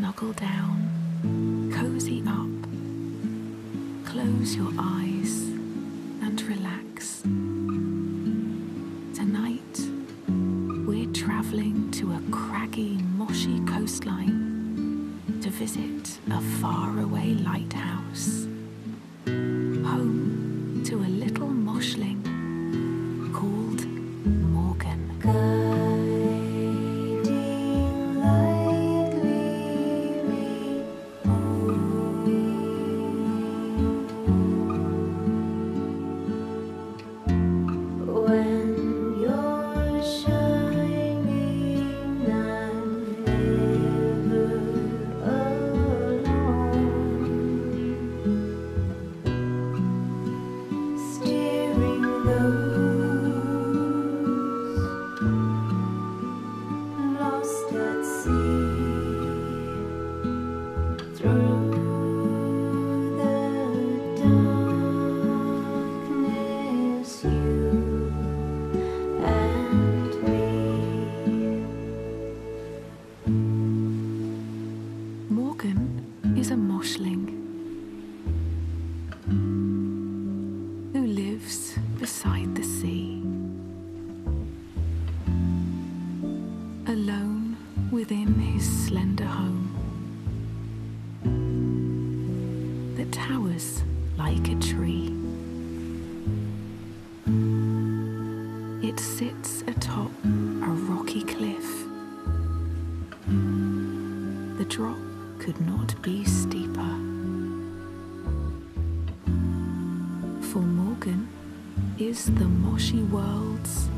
snuggle down, cozy up, close your eyes and relax. Tonight, we're travelling to a craggy, Moshi coastline to visit a faraway lighthouse. for Morgan is the Moshi world's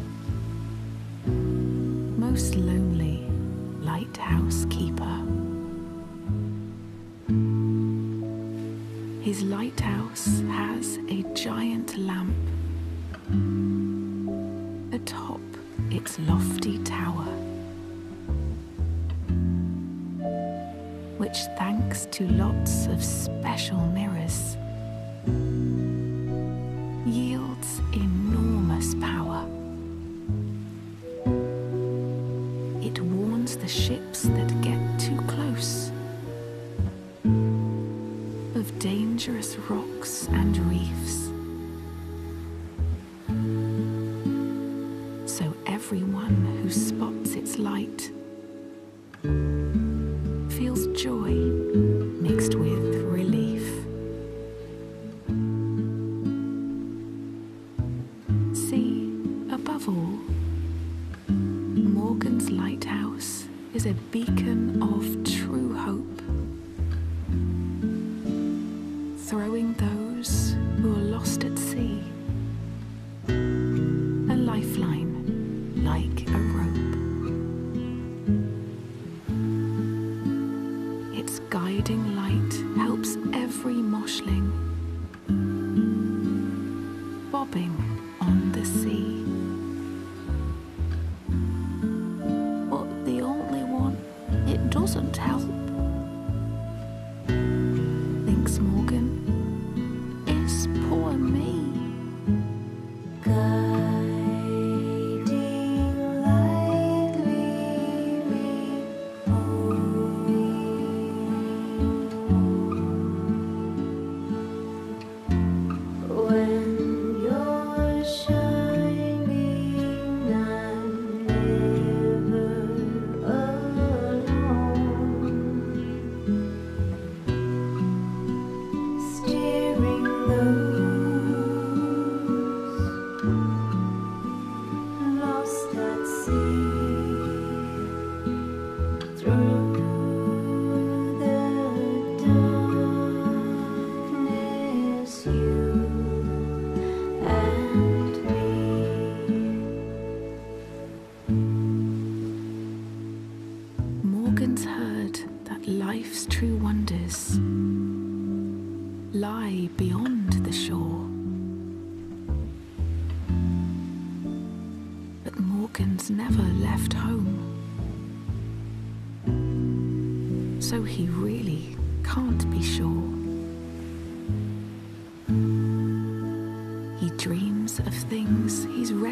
most lonely lighthouse keeper. His lighthouse has a giant lamp atop its lofty tower, which, thanks to lots of special mirrors, lighthouse is a beacon of true hope.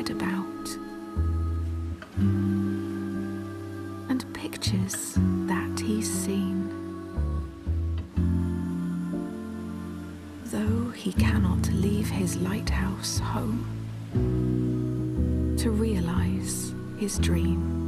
read about, and pictures that he's seen. Though he cannot leave his lighthouse home to realize his dream.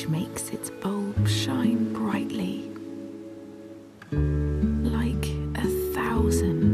which makes its bulb shine brightly like a thousand.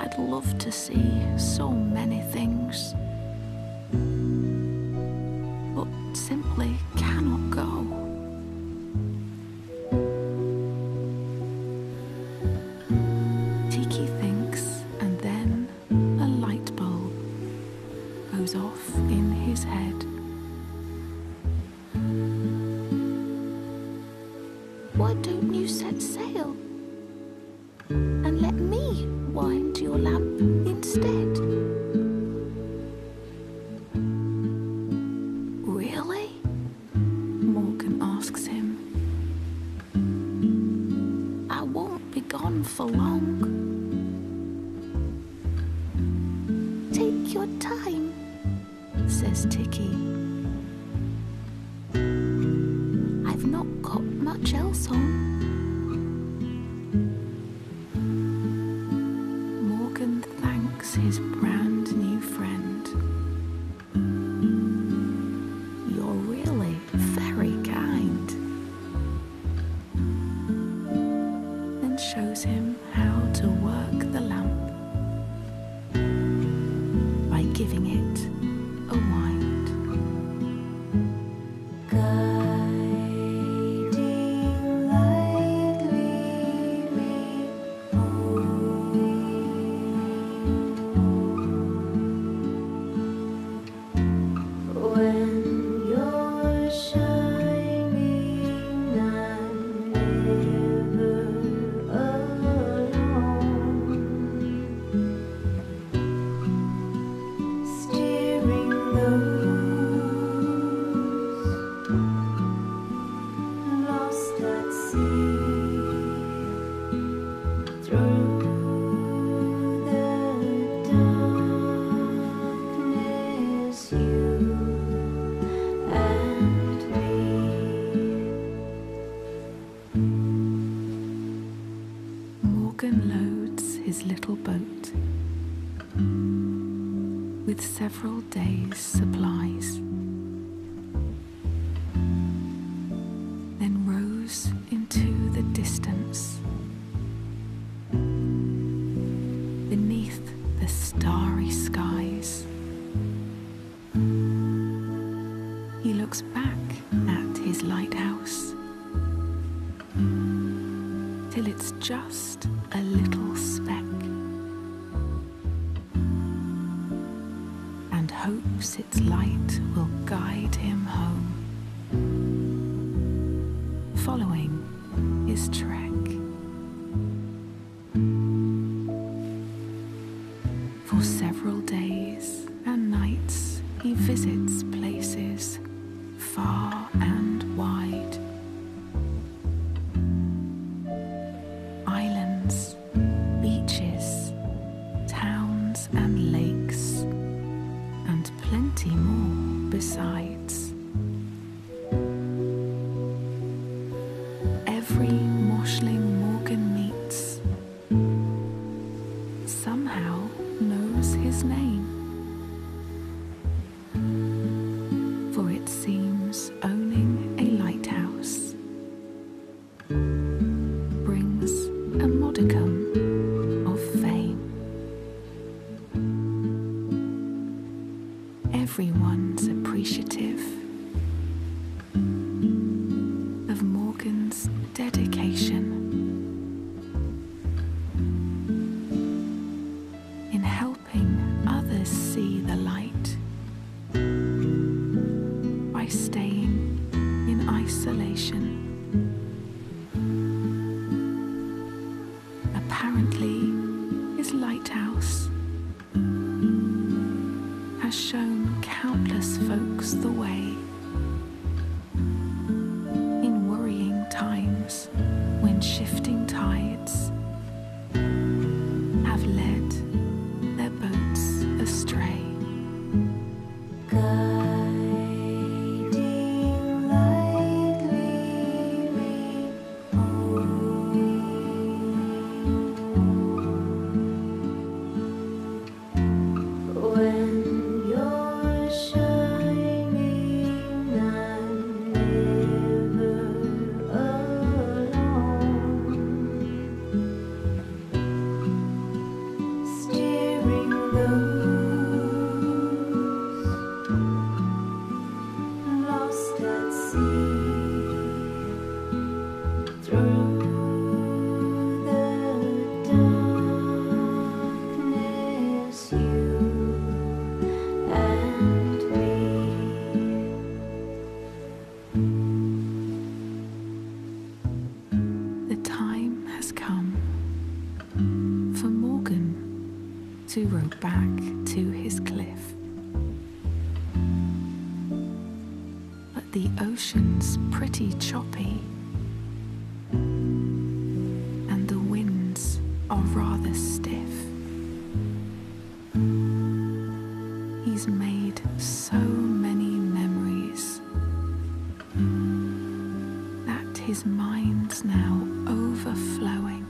I'd love to see so many things. with several days' supplies. fall. staying in isolation. overflowing,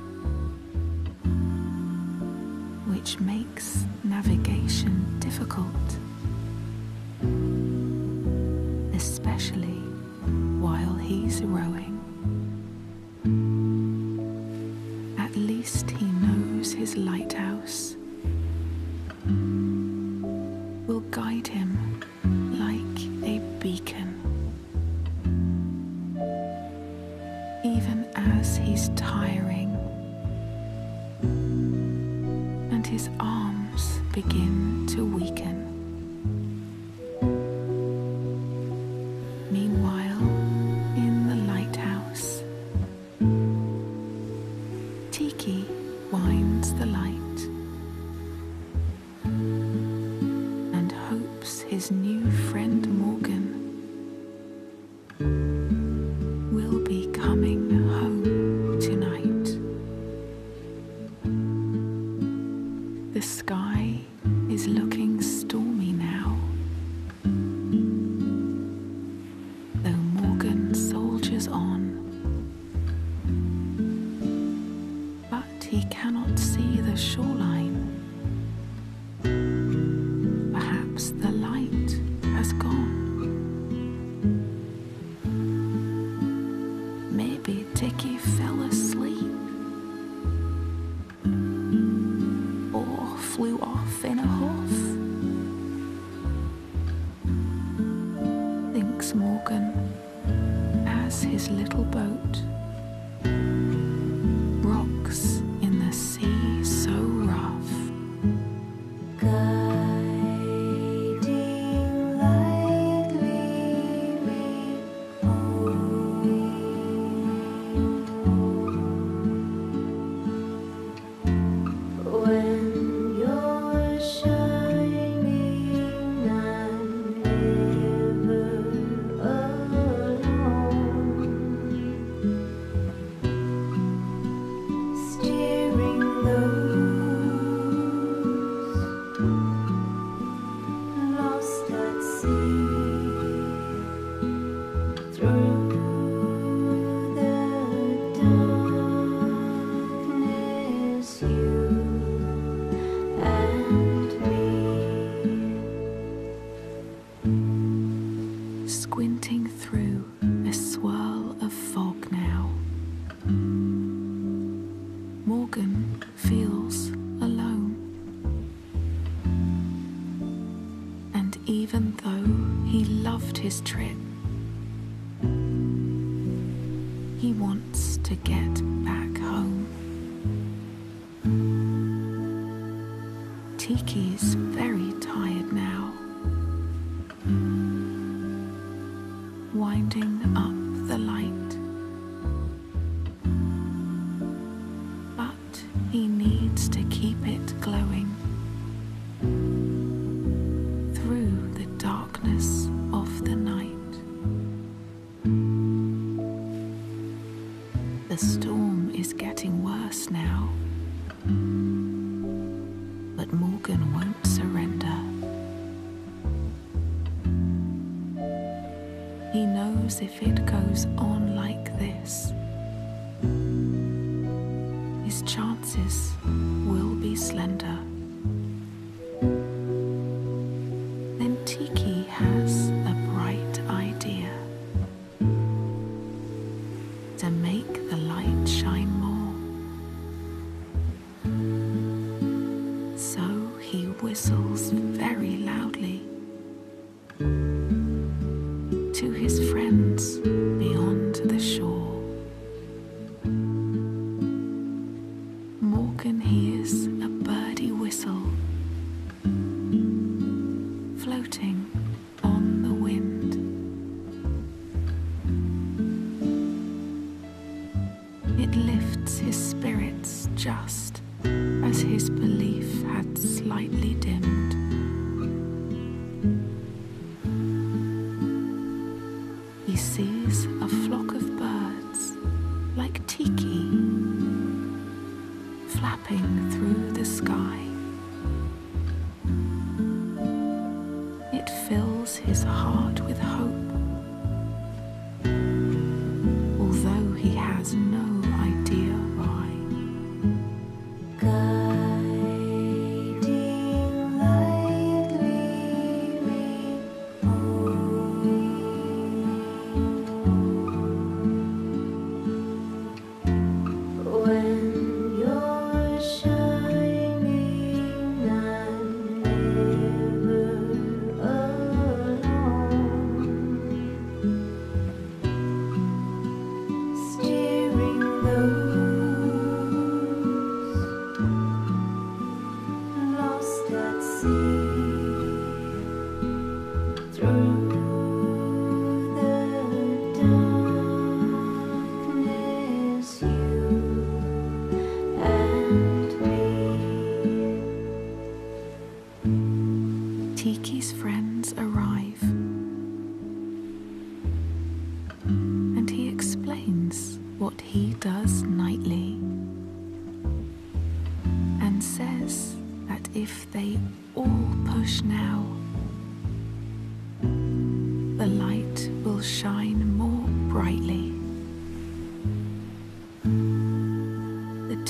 which makes navigation difficult, especially while he's rowing. Winding up to his friends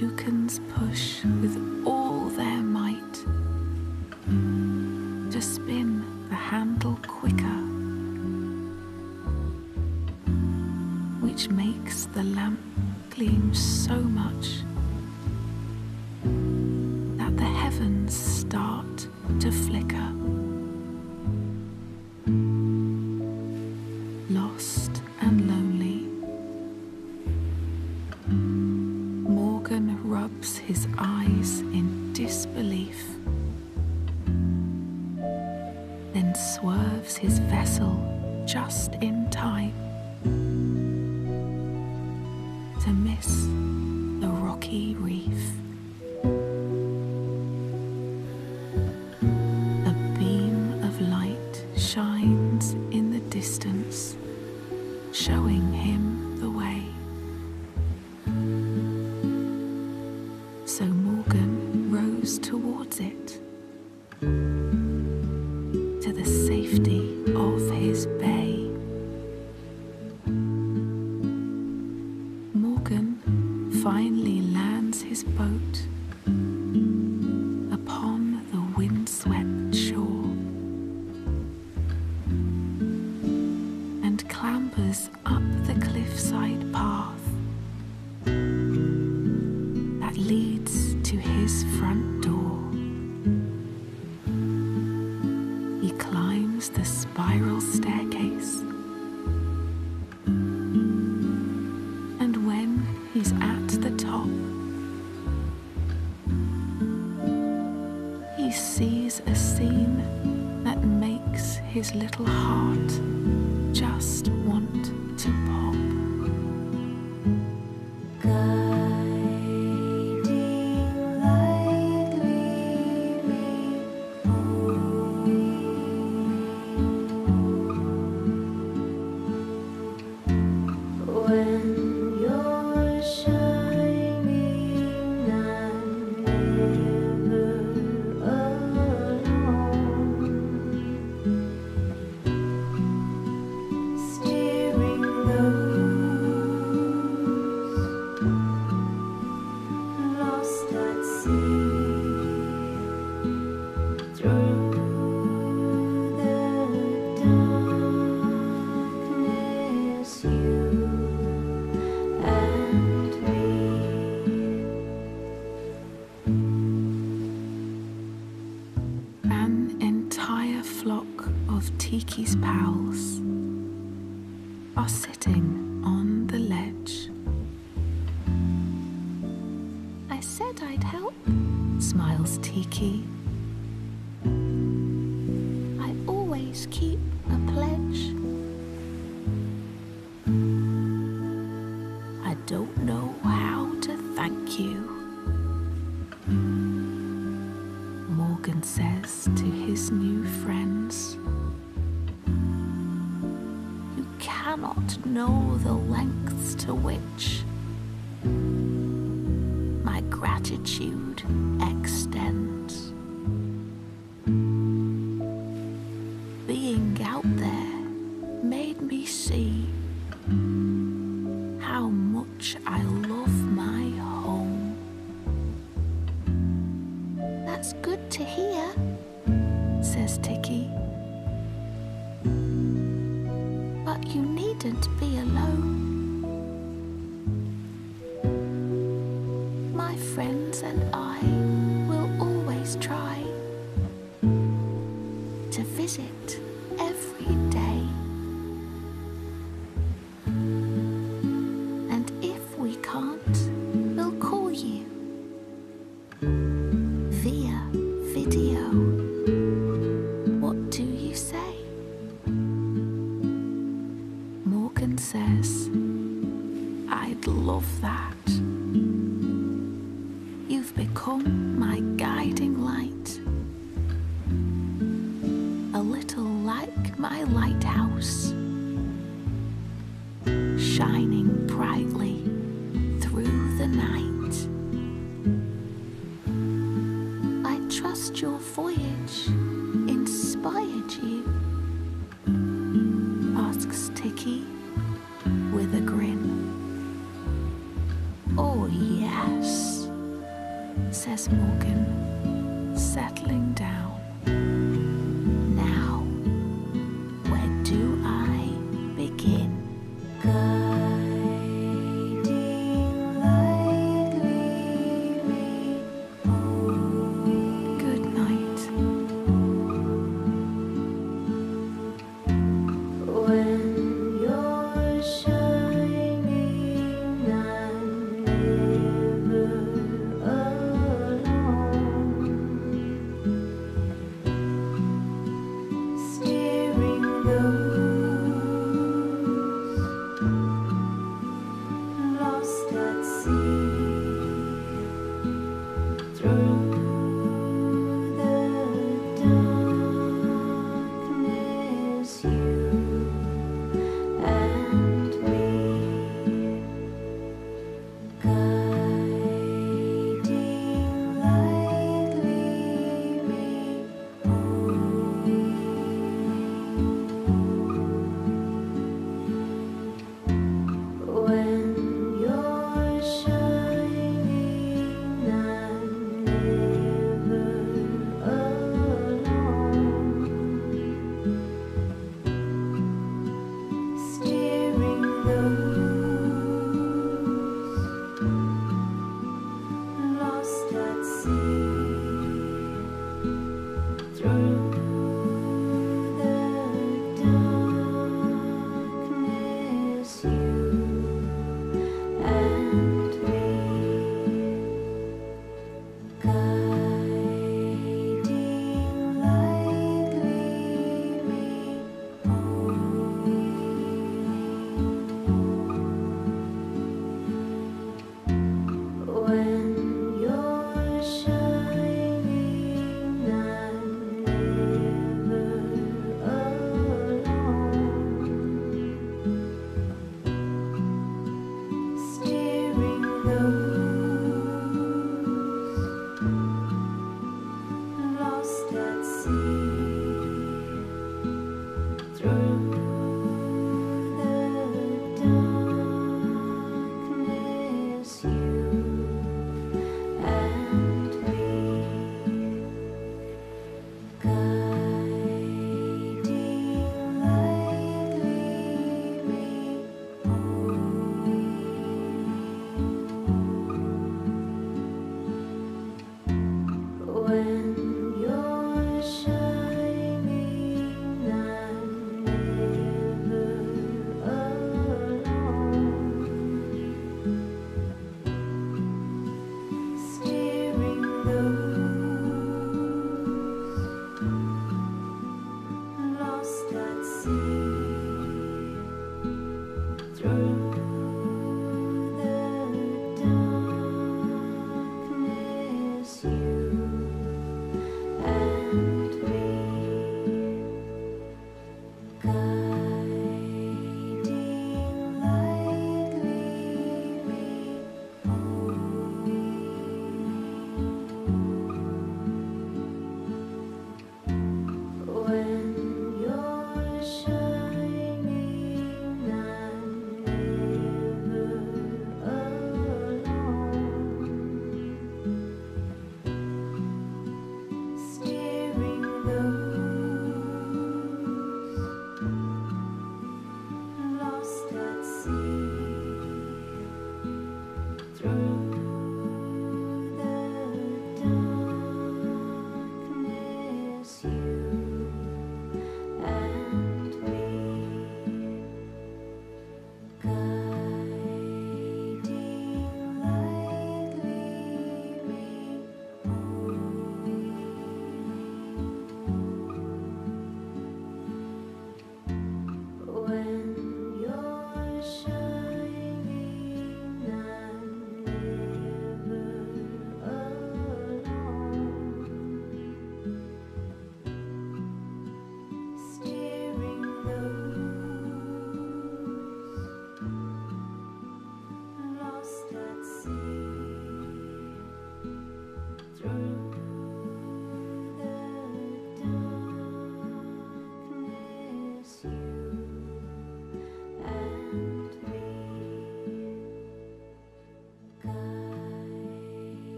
toucans push. his little heart just flock of Tiki's pals are sitting on the ledge. I said I'd help, smiles Tiki. inspired you? asks Tiki with a grin. Oh, yes, says Morgan.